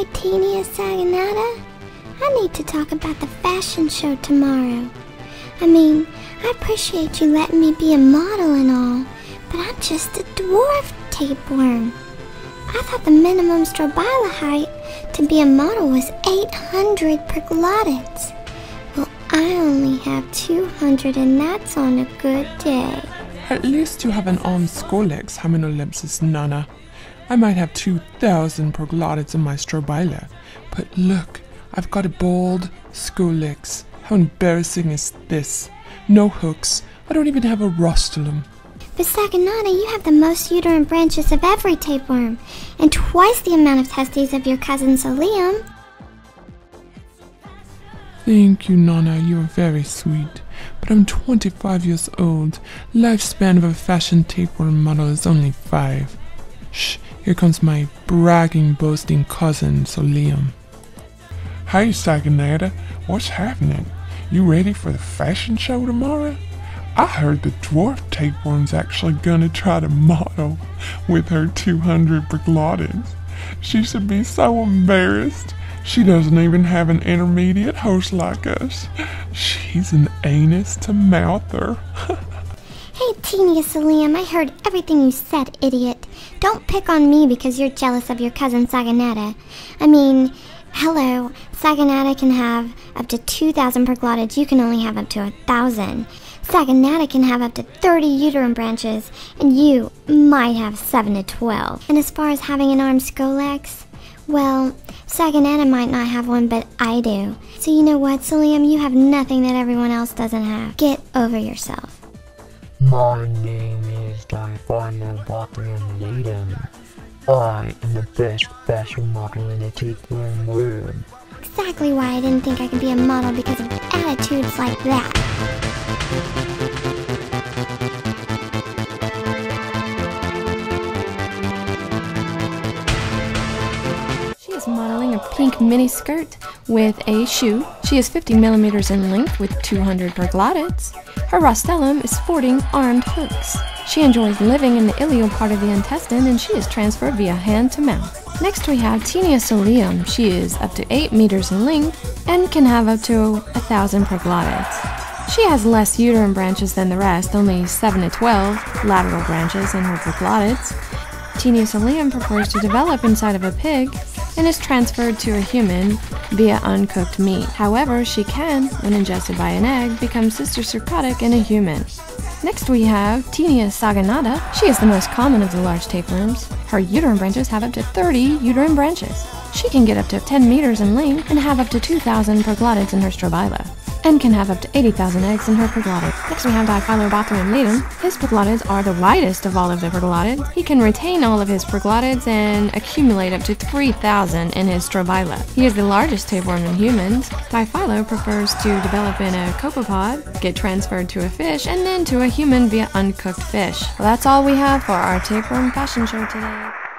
Hey, Taenia Saginata, I need to talk about the fashion show tomorrow. I mean, I appreciate you letting me be a model and all, but I'm just a dwarf tapeworm. I thought the minimum strobila height to be a model was 800 proglottids. Well, I only have 200 and that's on a good day. At least you have an arm Scolex Hymenolepis nana. I might have 2,000 proglottids in my strobila, but look, I've got a bald Scolex. How embarrassing is this? No hooks. I don't even have a rostellum. But Saginata, you have the most uterine branches of every tapeworm, and twice the amount of testes of your cousin Solium. Thank you, Nana. You are very sweet. But I'm 25 years old. Lifespan of a fashion tapeworm model is only five. Shh, here comes my bragging, boasting cousin, Solium. Hey, Saginata, what's happening? You ready for the fashion show tomorrow? I heard the dwarf tapeworm's actually gonna try to model with her 200 proglottids. She should be so embarrassed. She doesn't even have an intermediate host like us. She's an anus to mouther. hey, Taenia Solium, I heard everything you said, idiot. Don't pick on me because you're jealous of your cousin Saginata. I mean, hello, Saginata can have up to 2,000 proglottids. You can only have up to a 1,000. Saginata can have up to 30 uterine branches, and you might have 7 to 12. And as far as having an arm Scolex, well, Saginata might not have one, but I do. So you know what, Solium? You have nothing that everyone else doesn't have. Get over yourself. My name is Diphyllobothrium Latum. I am the best fashion model in the tapeworm world. Exactly why I didn't think I could be a model because of attitudes like that. She is modeling a pink mini skirt with a shoe. She is 50 millimeters in length with 200 proglottids. Her rostellum is sporting armed hooks. She enjoys living in the ileal part of the intestine and she is transferred via hand to mouth. Next we have Taenia Solium. She is up to 8 meters in length and can have up to 1,000 proglottids. She has less uterine branches than the rest, only 7 to 12 lateral branches in her proglottids. Taenia Solium prefers to develop inside of a pig and is transferred to a human via uncooked meat. However, she can, when ingested by an egg, become sister cysticercotic in a human. Next we have Taenia saginata. She is the most common of the large tapeworms. Her uterine branches have up to 30 uterine branches. She can get up to 10 meters in length and have up to 2,000 proglottids in her strobila and can have up to 80,000 eggs in her proglottid. Next we have Diphyllobothrium latum. His proglottids are the widest of all of the proglottids. He can retain all of his proglottids and accumulate up to 3,000 in his strobila. He is the largest tapeworm in humans. Diphylo prefers to develop in a copepod, get transferred to a fish, and then to a human via uncooked fish. Well, that's all we have for our tapeworm fashion show today.